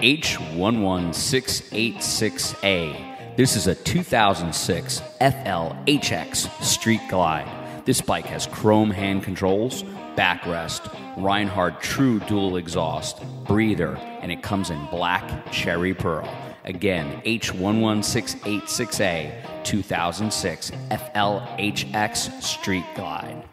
H11686A. This is a 2006 FLHX Street Glide. This bike has chrome hand controls, backrest, Rinehart True Dual Exhaust, breather, and it comes in black cherry pearl. Again, H11686A 2006 FLHX Street Glide.